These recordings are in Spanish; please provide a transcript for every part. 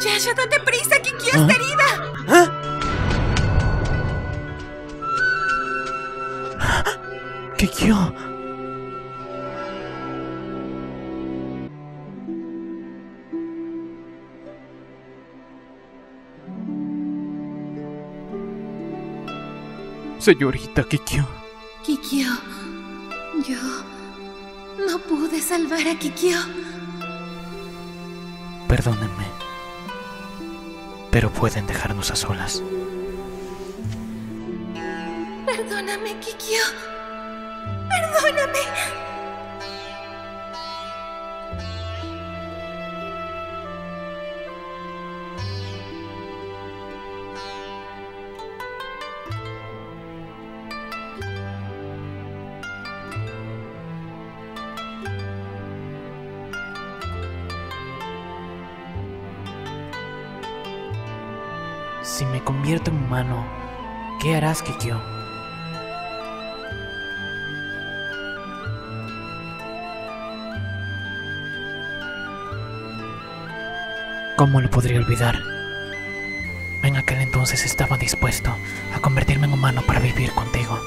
Inuyasha, date prisa, Kikyo está herida. Kikyo. Señorita Kikyo. Kikyo, yo no pude salvar a Kikyo. Perdónenme. Pero pueden dejarnos a solas. Perdóname, Kikyo. Perdóname. Si me convierto en humano, ¿qué harás, Kikyo? ¿Cómo lo podría olvidar? En aquel entonces estaba dispuesto a convertirme en humano para vivir contigo.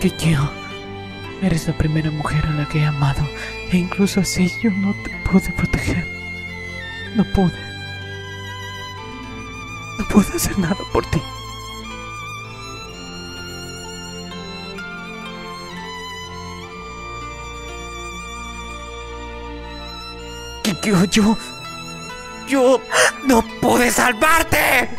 Kikyo, eres la primera mujer a la que he amado e incluso así yo no te pude proteger. No pude. No pude hacer nada por ti. Kikyo, yo... Yo no pude salvarte.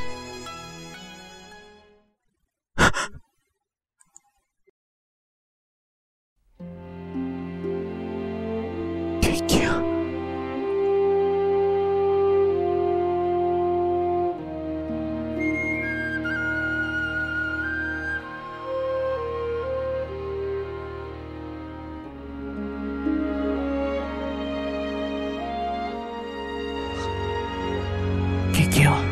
Kikyo.